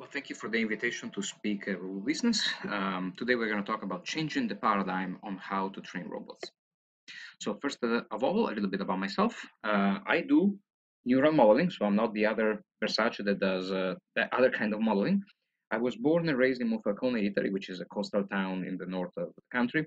Well, thank you for the invitation to speak at RoboBusiness. Um, today we're going to talk about changing the paradigm on how to train robots. So first uh, of all, a little bit about myself. Uh, I do neural modeling, so I'm not the other Versace that does uh, that other kind of modeling. I was born and raised in Monfalcone, Italy, which is a coastal town in the north of the country.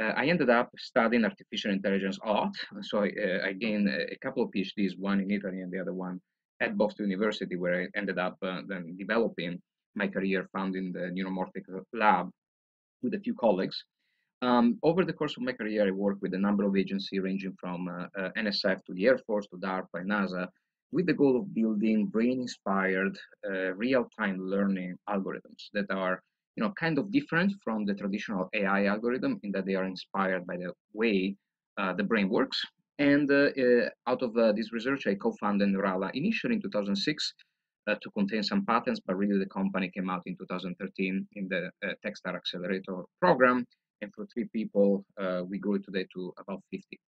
Uh, I ended up studying artificial intelligence a lot, so I, uh, I gained a couple of PhDs, one in Italy and the other one at Boston University, where I ended up uh, then developing my career founding the Neuromorphic Lab with a few colleagues. Um, over the course of my career, I worked with a number of agencies ranging from uh, uh, NSF to the Air Force to DARPA and NASA with the goal of building brain-inspired uh, real-time learning algorithms that are you know, kind of different from the traditional AI algorithm in that they are inspired by the way uh, the brain works and uh, uh, out of uh, this research, I co-founded Neurala initially in 2006 to contain some patents, but really the company came out in 2013 in the Techstar Accelerator program. And for three people, we grew it today to about 50.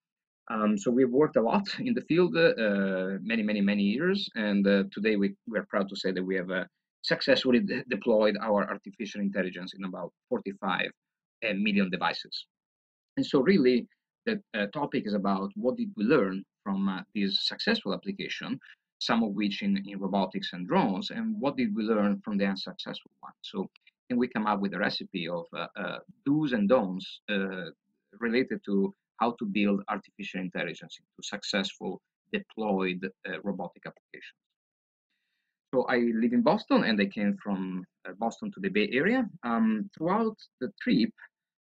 Um, so we've worked a lot in the field, uh, many, many, many years, and uh, today we, we are proud to say that we have uh, successfully de deployed our artificial intelligence in about 45 million devices. And so really, the uh, topic is about what did we learn from uh, this successful application, some of which in, in robotics and drones, and what did we learn from the unsuccessful one. So, and we come up with a recipe of uh, uh do's and don'ts uh, related to how to build artificial intelligence into successful deployed uh, robotic applications. So I live in Boston, and I came from Boston to the Bay Area. Um, throughout the trip,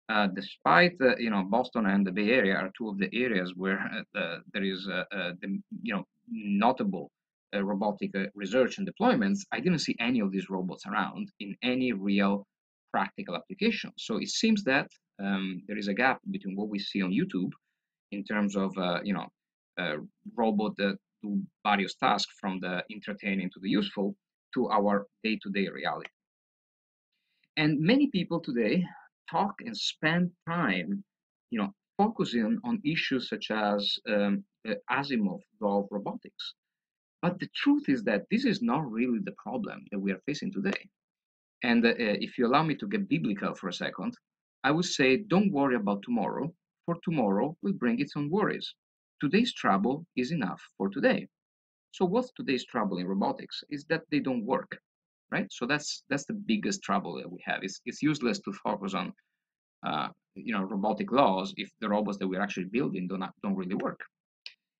uh, despite uh, you know Boston and the Bay Area are two of the areas where uh, there is uh, uh, the you know notable uh, robotic research and deployments, I didn't see any of these robots around in any real practical application. So it seems that um, there is a gap between what we see on YouTube in terms of you know robot that do various tasks from the entertaining to the useful to our day-to-day reality. And many people today talk and spend time, you know, focusing on issues such as um, the Asimov law of robotics. But the truth is that this is not really the problem that we are facing today. And uh, if you allow me to get biblical for a second, I would say don't worry about tomorrow, for tomorrow will bring its own worries. Today's trouble is enough for today. So what's today's trouble in robotics is that they don't work right? So that's that's the biggest trouble that we have. It's it's useless to focus on uh, you know robotic laws if the robots that we're actually building don't don't really work.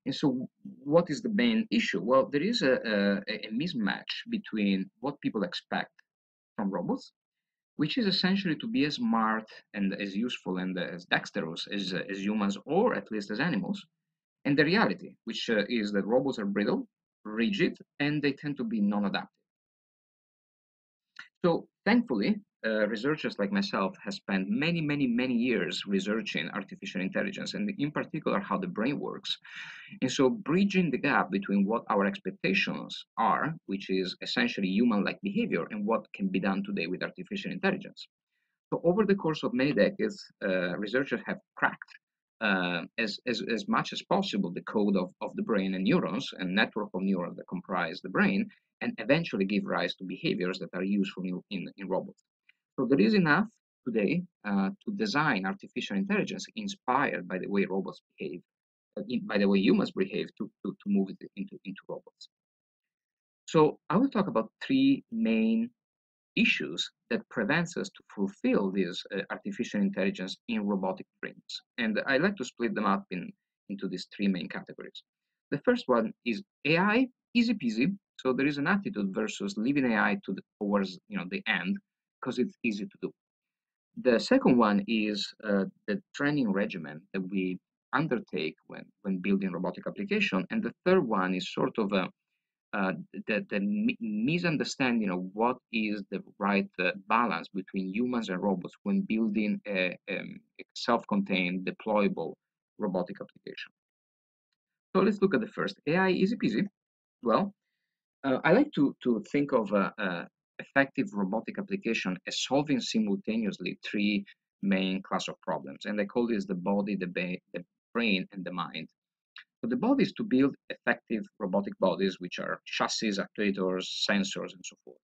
And so, what is the main issue? Well, there is a, a, a mismatch between what people expect from robots, which is essentially to be as smart and as useful and as dexterous as, as humans or at least as animals, and the reality, which uh, is that robots are brittle, rigid, and they tend to be non-adaptive. So thankfully, uh, researchers like myself have spent many, many, many years researching artificial intelligence and in particular how the brain works. And so bridging the gap between what our expectations are, which is essentially human-like behavior, and what can be done today with artificial intelligence. So over the course of many decades, uh, researchers have cracked uh, as, as, as much as possible the code of, of the brain and neurons and network of neurons that comprise the brain and eventually give rise to behaviors that are useful in, in, in robots. So there is enough today uh, to design artificial intelligence inspired by the way robots behave, uh, by the way humans behave to, to, to move it into, into robots. So I will talk about three main issues that prevents us to fulfill this uh, artificial intelligence in robotic brains. And I like to split them up in, into these three main categories. The first one is AI, easy peasy. So there is an attitude versus leaving AI to the, towards you know the end because it's easy to do. The second one is uh, the training regimen that we undertake when, when building robotic application. And the third one is sort of a uh, the, the misunderstanding of what is the right uh, balance between humans and robots when building a, um, a self-contained deployable robotic application. So let's look at the first. AI easy peasy. Well, uh, I like to, to think of a, a effective robotic application as solving simultaneously three main class of problems. And I call this the body, the, the brain, and the mind. So the body is to build effective robotic bodies, which are chassis, actuators, sensors, and so forth.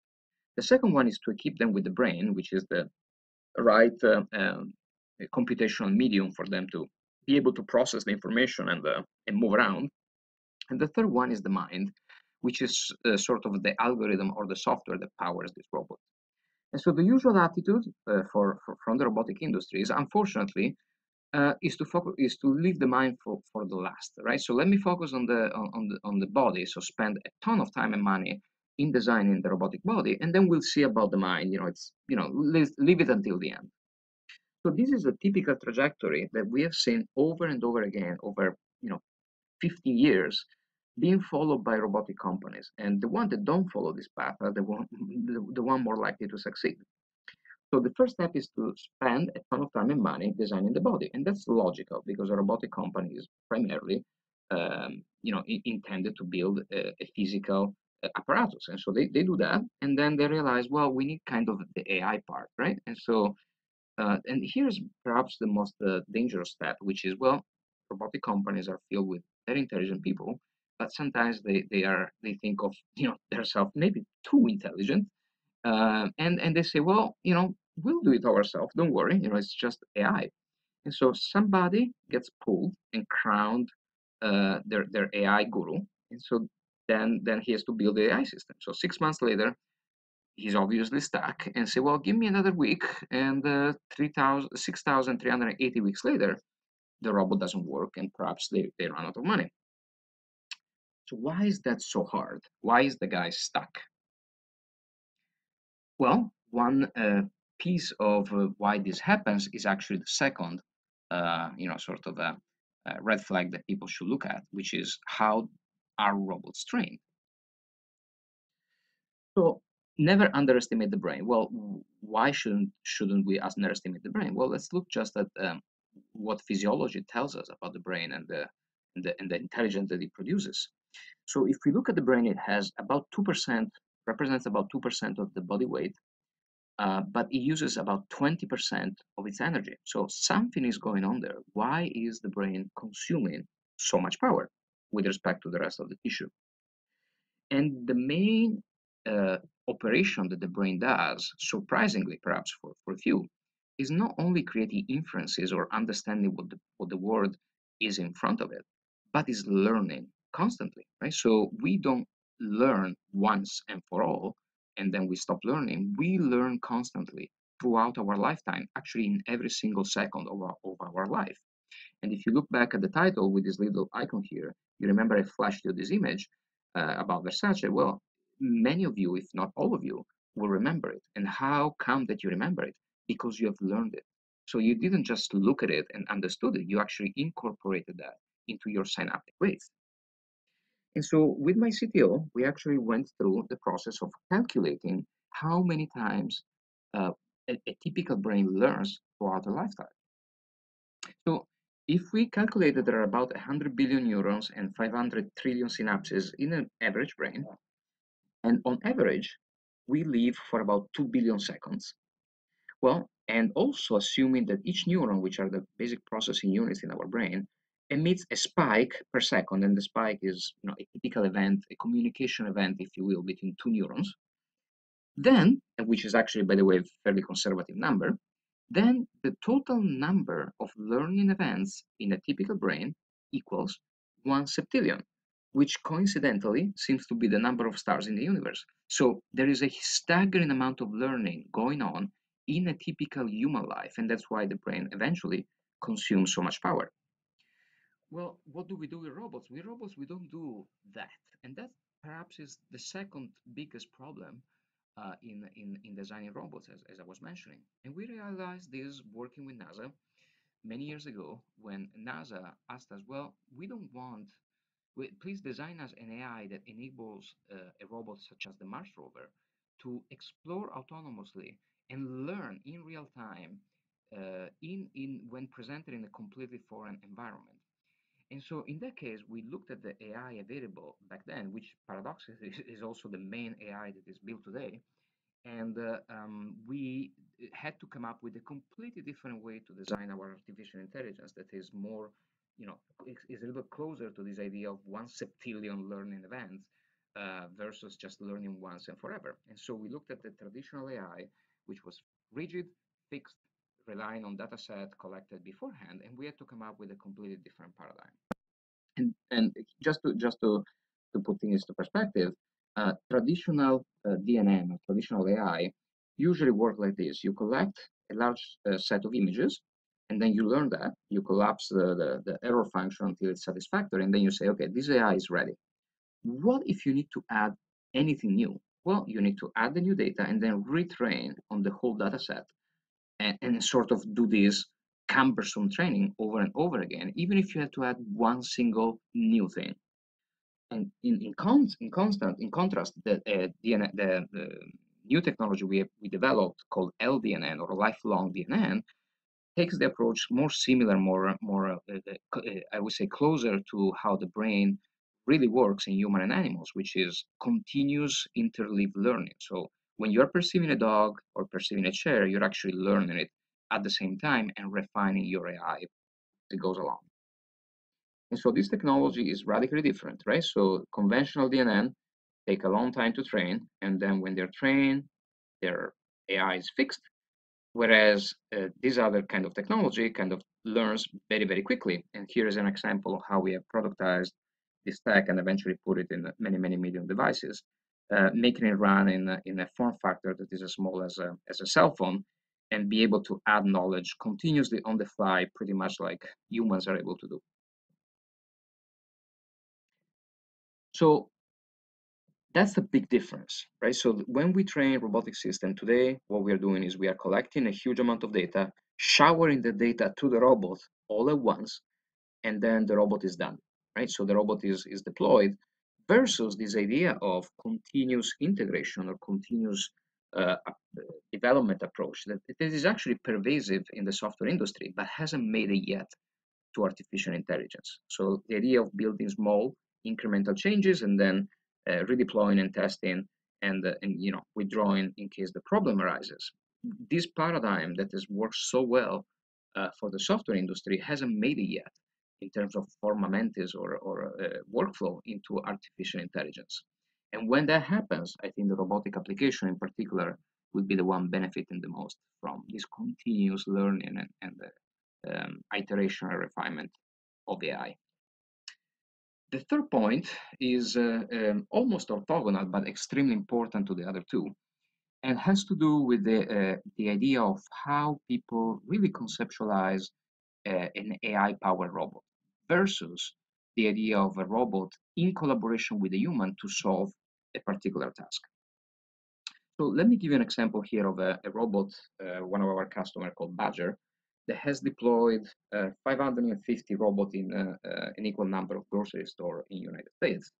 The second one is to equip them with the brain, which is the right uh, um, computational medium for them to be able to process the information and, uh, and move around. And the third one is the mind, which is uh, sort of the algorithm or the software that powers this robot. And so the usual attitude uh, for, for, from the robotic industry is, unfortunately, uh, is to focus is to leave the mind for, for the last, right? So let me focus on the on, the on the body. So spend a ton of time and money in designing the robotic body, and then we'll see about the mind. You know, it's you know leave, leave it until the end. So this is a typical trajectory that we have seen over and over again over you know 50 years being followed by robotic companies. And the one that don't follow this path are the one, the, one more likely to succeed. So the first step is to spend a ton of time and money designing the body. And that's logical because a robotic company is primarily um, you know, intended to build a, a physical uh, apparatus. And so they, they do that. And then they realize, well, we need kind of the AI part, right? And so, uh, and here's perhaps the most uh, dangerous step, which is, well, robotic companies are filled with very intelligent people but sometimes they, they are they think of you know themselves maybe too intelligent uh, and and they say well you know we'll do it ourselves don't worry you know it's just ai and so somebody gets pulled and crowned uh, their their ai guru and so then then he has to build the ai system. So six months later he's obviously stuck and say well give me another week and uh, 3000 6380 weeks later the robot doesn't work and perhaps they, they run out of money so why is that so hard? Why is the guy stuck? Well, one uh, piece of uh, why this happens is actually the second, uh, you know, sort of a, a, red flag that people should look at, which is how are robots trained? So never underestimate the brain. Well, why shouldn't shouldn't we underestimate the brain? Well, let's look just at um, what physiology tells us about the brain and the, and the and the intelligence that it produces. So if we look at the brain, it has about 2%, represents about 2% of the body weight, uh, but it uses about 20% of its energy. So something is going on there. Why is the brain consuming so much power with respect to the rest of the tissue? And the main uh, operation that the brain does, surprisingly perhaps for, for a few, is not only creating inferences or understanding what the, what the world is in front of it, but is learning constantly, right? So we don't learn once and for all, and then we stop learning. We learn constantly throughout our lifetime, actually in every single second of our, of our life. And if you look back at the title with this little icon here, you remember I flashed you this image uh, about Versace. Well, many of you, if not all of you, will remember it. And how come that you remember it? Because you have learned it. So you didn't just look at it and understood it, you actually incorporated that into your synaptic waves. And so with my CTO, we actually went through the process of calculating how many times uh, a, a, typical brain learns throughout a lifetime. So if we calculate that there are about 100 billion neurons and 500 trillion synapses in an average brain, and on average, we live for about 2 billion seconds. Well, and also assuming that each neuron, which are the basic processing units in our brain, emits a spike per second, and the spike is you know, a typical event, a communication event, if you will, between two neurons. Then, which is actually, by the way, a fairly conservative number, then the total number of learning events in a typical brain equals one septillion, which coincidentally seems to be the number of stars in the universe. So there is a staggering amount of learning going on in a typical human life, and that's why the brain eventually consumes so much power. Well, what do we do with robots? With robots, we don't do that. And that perhaps is the second biggest problem uh, in, in, in designing robots, as, as I was mentioning. And we realized this working with NASA many years ago when NASA asked us, well, we don't want, we, please design us an AI that enables uh, a robot such as the Mars rover to explore autonomously and learn in real time uh, in, in when presented in a completely foreign environment. And so in that case, we looked at the AI available back then, which paradoxically is also the main AI that is built today. And uh, um, we had to come up with a completely different way to design our artificial intelligence that is more, you know, is, a little bit closer to this idea of one septillion learning events uh, versus just learning once and forever. And so we looked at the traditional AI, which was rigid, fixed, relying on data set collected beforehand, and we had to come up with a completely different paradigm. And, and just to just to, to put things to perspective, uh, traditional uh, DNN or traditional AI usually work like this. You collect a large uh, set of images, and then you learn that. You collapse the, the, the error function until it's satisfactory, and then you say, okay, this AI is ready. What if you need to add anything new? Well, you need to add the new data and then retrain on the whole data set and, and sort of do this cumbersome training over and over again, even if you had to add one single new thing. And in in, con in constant in contrast, the, uh, DNN, the, new technology we we developed called LDNN or lifelong DNN takes the approach more similar, more more uh, uh, I would say closer to how the brain really works in human and animals, which is continuous interleaved learning. So when you're perceiving a dog or perceiving a chair, you're actually learning it at the same time and refining your AI it goes along. And so this technology is radically different, right? So conventional DNN take a long time to train, and then when they're trained, their AI is fixed. Whereas uh, this other kind of technology kind of learns very, very quickly. And here is an example of how we have productized this tech and eventually put it in many, many million devices, uh, making it run in a, in a form factor that is as small as a, as a cell phone and be able to add knowledge continuously on the fly, pretty much like humans are able to do. So that's the big difference, right? So when we train robotic system today, what we are doing is we are collecting a huge amount of data, showering the data to the robot all at once, and then the robot is done, right? So the robot is, is deployed versus this idea of continuous integration or continuous uh, development approach that actually pervasive in the software industry, but hasn't made it yet to artificial intelligence. So the idea of building small incremental changes and then uh, redeploying and testing and, uh, and you know withdrawing in case the problem arises. This paradigm that has worked so well uh, for the software industry hasn't made it yet in terms of forma mentis or, or uh, workflow into artificial intelligence. And when that happens, I think the robotic application in particular will be the one benefiting the most from this continuous learning and, and the um, iteration and refinement of AI. The third point is uh, um, almost orthogonal, but extremely important to the other two, and has to do with the, uh, the idea of how people really conceptualize uh, an AI-powered robot versus the idea of a robot in collaboration with a human to solve a particular task. So let me give you an example here of a, a robot, uh, one of our customers called Badger, that has deployed uh, 550 robots in uh, uh, an equal number of grocery stores in the United States.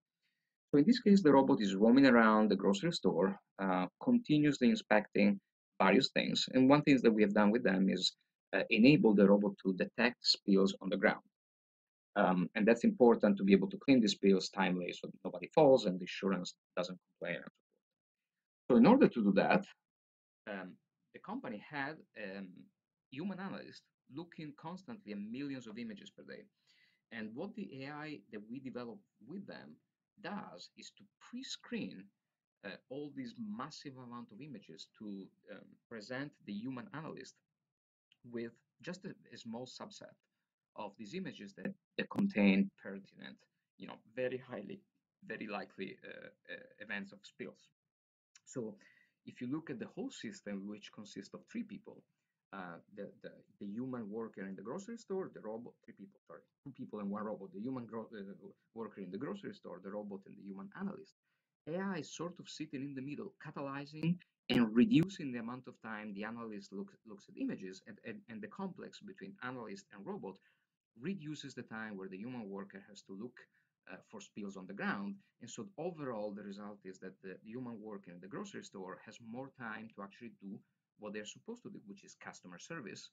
So in this case, the robot is roaming around the grocery store, uh, continuously inspecting various things. And one thing that we have done with them is uh, enable the robot to detect spills on the ground. Um, and that's important to be able to clean these bills timely so nobody falls and the insurance doesn't complain. So in order to do that, um, the company had um, human analysts looking constantly at millions of images per day. And what the AI that we develop with them does is to pre-screen uh, all these massive amount of images to um, present the human analyst with just a, a, small subset of these images that, that contain pertinent, you know, very highly, very likely uh, uh, events of spills. So if you look at the whole system, which consists of three people, uh, the, the, the human worker in the grocery store, the robot, three people, sorry, two people and one robot, the human uh, worker in the grocery store, the robot and the human analyst. AI is sort of sitting in the middle, catalyzing and reducing the amount of time the analyst looks, looks at images and, and, and the complex between analyst and robot reduces the time where the human worker has to look uh, for spills on the ground. And so overall, the result is that the, the human worker in the grocery store has more time to actually do what they're supposed to do, which is customer service.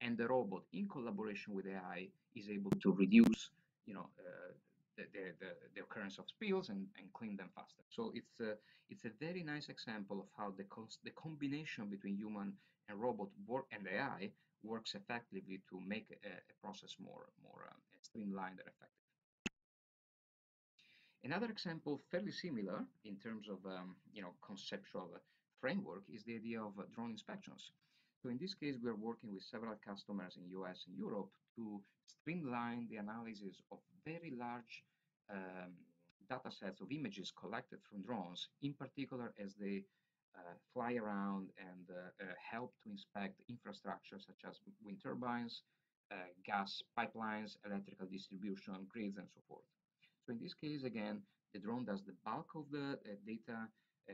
And the robot, in collaboration with AI, is able to reduce, you know, uh, the, the, the, occurrence of spills and, and clean them faster. So it's a, it's a very nice example of how the, the combination between human and robot work and AI works effectively to make a, a process more, more um, streamlined and effective. Another example, fairly similar in terms of um, you know conceptual framework, is the idea of drone inspections. So in this case, we are working with several customers in US and Europe to streamline the analysis of very large um, data sets of images collected from drones, in particular as they fly around and uh, uh, help to inspect infrastructure such as wind turbines, gas pipelines, electrical distribution, grids, and so forth. So in this case, again, the drone does the bulk of the data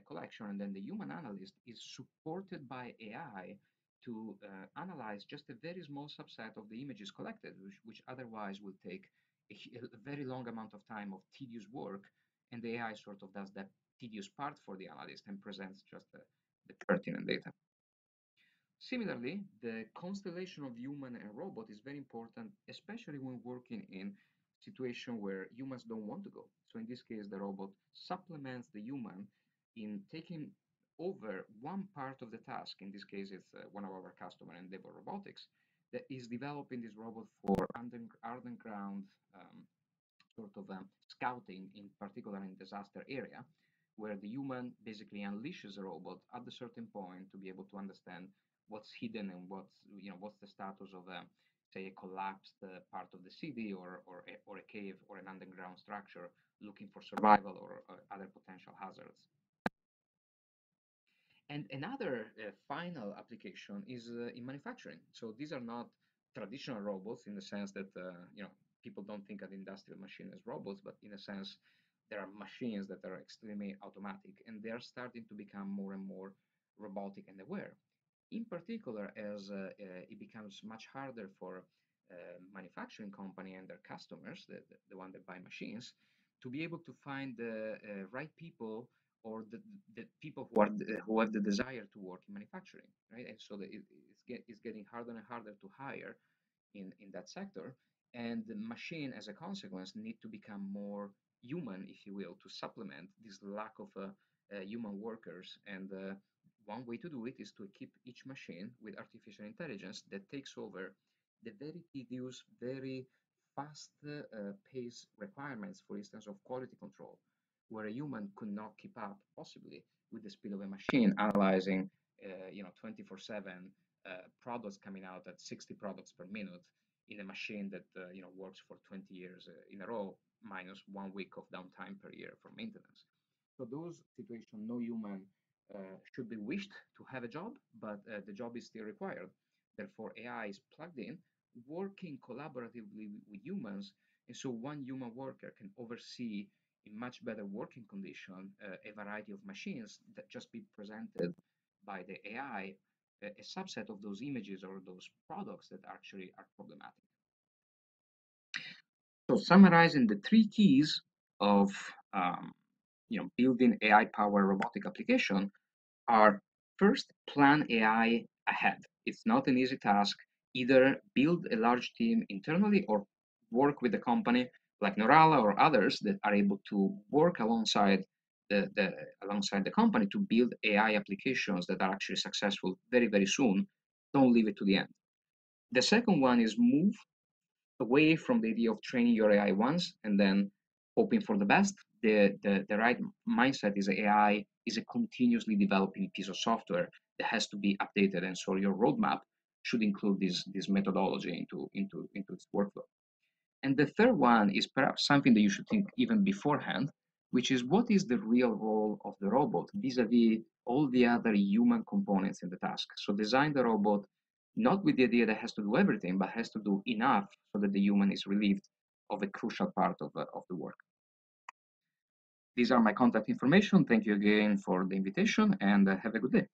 collection, and then the human analyst is supported by AI to uh, analyze just a very small subset of the images collected, which, which otherwise will take a, a, very long amount of time of tedious work, and the AI sort of does that tedious part for the analyst and presents just the, the pertinent data. Similarly, the constellation of human and robot is very important, especially when working in situation where humans don't want to go. So in this case, the robot supplements the human in taking over one part of the task. In this case, it's uh, one of our customer, Endeavor Robotics, that is developing this robot for underground um, sort of um, scouting, in particular in disaster area, where the human basically unleashes a robot at a certain point to be able to understand what's hidden and what's you know what's the status of a say a collapsed uh, part of the city or or a, or a cave or an underground structure looking for survival or uh, other potential hazards. And another uh, final application is uh, in manufacturing. So these are not traditional robots in the sense that uh, you know people don't think of industrial machine as robots, but in a sense there are machines that are extremely automatic and they are starting to become more and more robotic and aware. In particular, as uh, uh, it becomes much harder for uh, manufacturing company and their customers, the, the, the, one that buy machines, to be able to find the uh, right people or the, the people who are the, who have the desire to work in manufacturing, right? And so it, it's, get, it's getting harder and harder to hire in, in that sector. And the machine, as a consequence, need to become more human, if you will, to supplement this lack of uh, uh, human workers. And uh, one way to do it is to equip each machine with artificial intelligence that takes over the very tedious, very fast uh, pace requirements, for instance, of quality control, where a human could not keep up, possibly, with the speed of a machine analyzing, uh, you know, 24/7 uh, products coming out at 60 products per minute in a machine that you know works for 20 years in a row minus one week of downtime per year for maintenance. So those situations, no human uh, should be wished to have a job, but uh, the job is still required. Therefore, AI is plugged in, working collaboratively with humans, and so one human worker can oversee in much better working condition uh, a variety of machines that just be presented by the AI a subset of those images or those products that actually are problematic. So summarizing the three keys of um, you know, building AI-powered robotic application are first, plan AI ahead. It's not an easy task. Either build a large team internally or work with a company like Neurala or others that are able to work alongside the, the, alongside the company to build AI applications that are actually successful very, very soon. Don't leave it to the end. The second one is move away from the idea of training your AI once and then hoping for the best. The, the, the right mindset is AI is a continuously developing piece of software that has to be updated. And so your roadmap should include this, this methodology into, into, into its workflow. And the third one is perhaps something that you should think even beforehand, which is what is the real role of the robot vis-a-vis -vis all the other human components in the task. So design the robot not with the idea that has to do everything, but has to do enough so that the human is relieved of a crucial part of, uh, of the work. These are my contact information. Thank you again for the invitation and uh, have a good day.